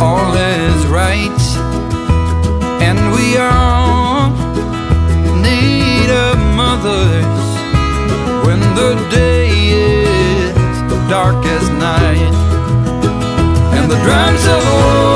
all is right, and we all need a mother's when the day is dark as night, and the drums of war.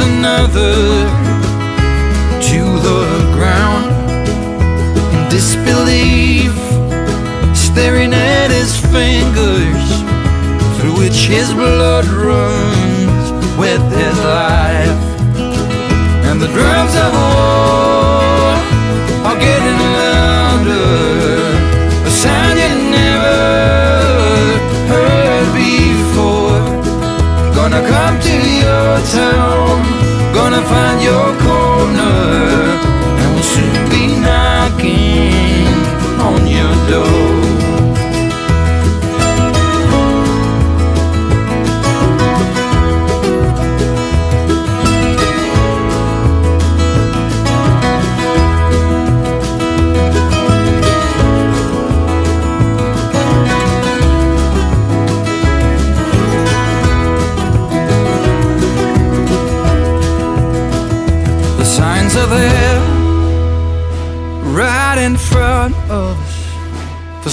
another to the ground in disbelief, staring at his fingers through which his blood runs with his life. And the drums of war are getting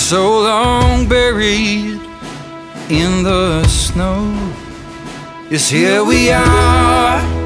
so long buried in the snow. Is here we are.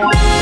Bye.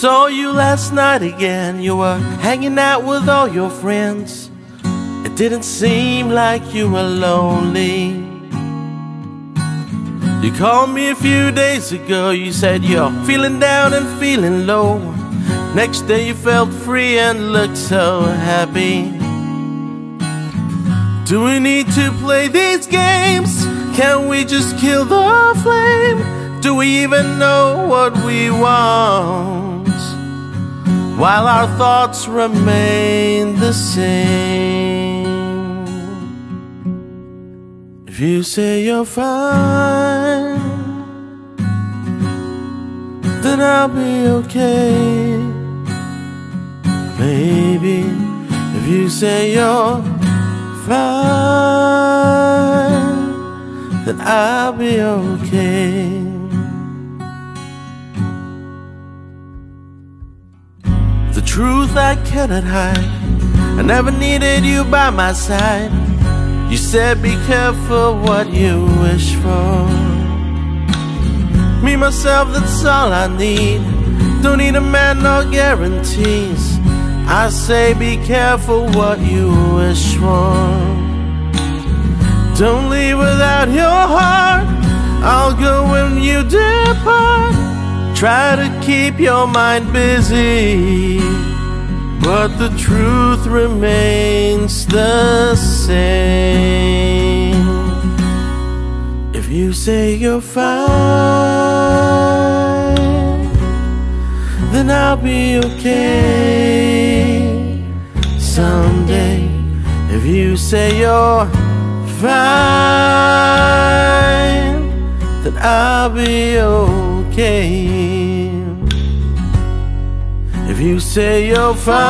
Saw you last night again. You were hanging out with all your friends. It didn't seem like you were lonely. You called me a few days ago. You said you're feeling down and feeling low. Next day you felt free and looked so happy. Do we need to play these games? Can we just kill the flame? Do we even know what we want? While our thoughts remain the same. If you say you're fine, then I'll be okay. Maybe if you say you're fine, then I'll be okay. Truth I cannot hide. I never needed you by my side. You said be careful what you wish for. Me, myself, that's all I need. Don't need a man, no guarantees. I say be careful what you wish for. Don't leave without your heart. I'll go when you depart. Try to keep your mind busy. But the truth remains the same. If you say you're fine, then I'll be okay. Someday, if you say you're fine, then I'll be okay. If you say you're fine,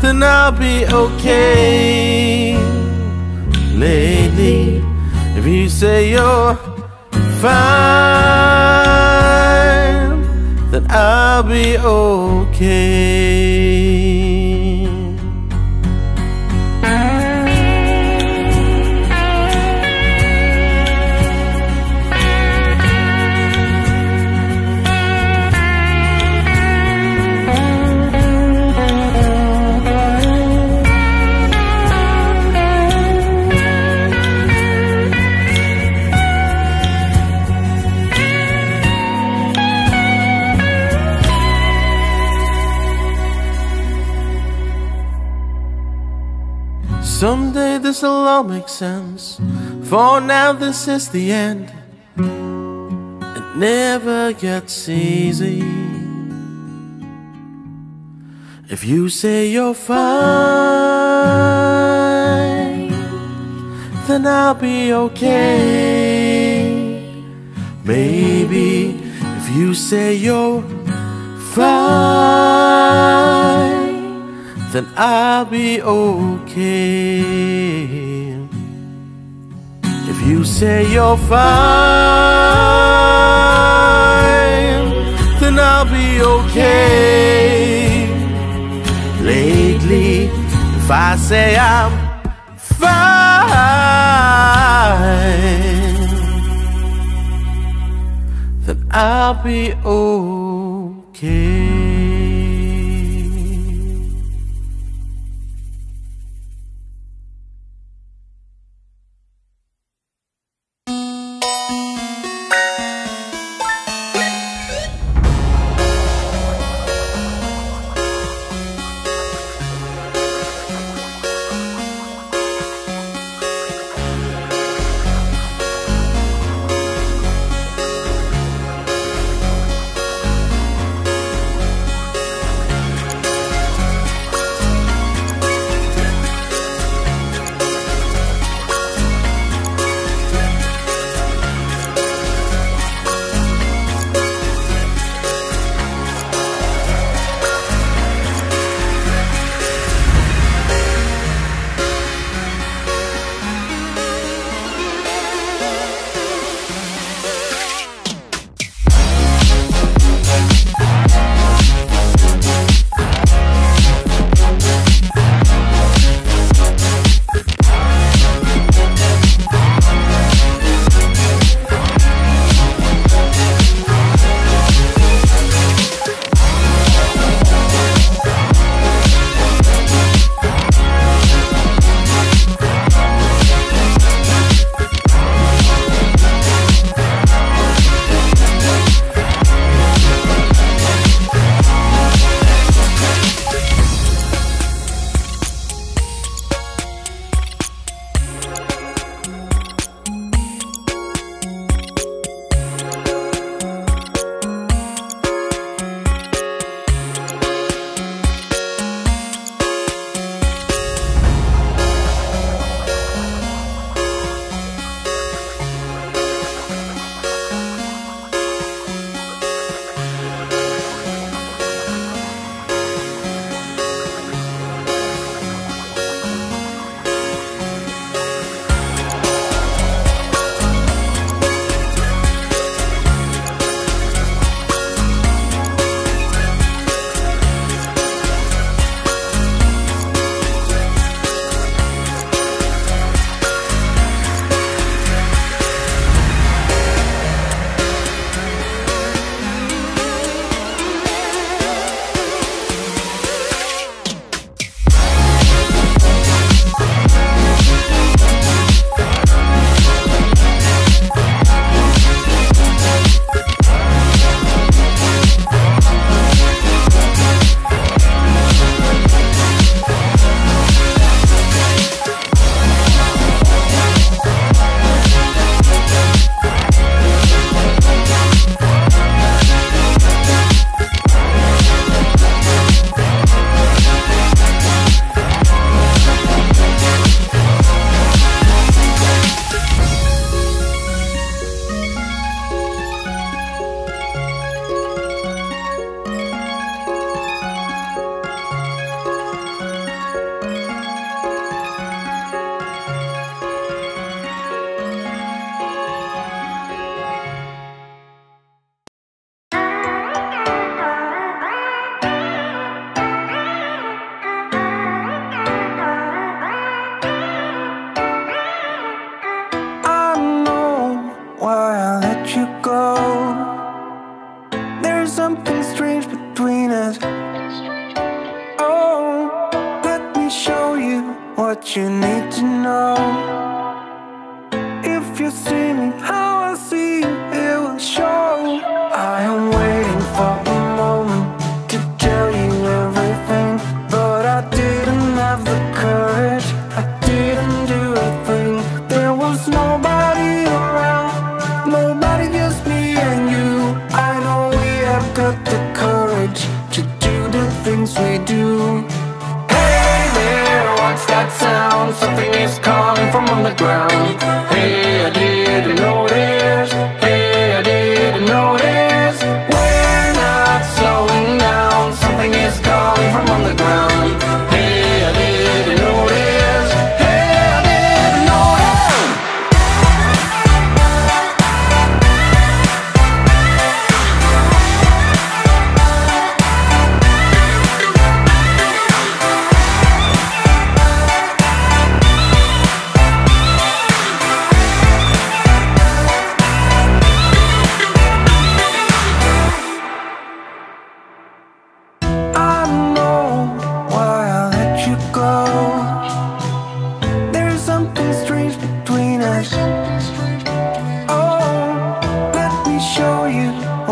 then I'll be okay. Lady, if you say you're fine, then I'll be okay. Someday this'll all make sense. For now, this is the end. It never gets easy. If you say you're fine, then I'll be okay. Maybe if you say you're fine then I'll be okay. If you say you're fine, then I'll be okay. Lately, if I say I'm fine, then I'll be okay.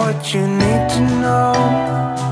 What you need to know.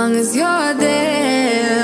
Long as you're there.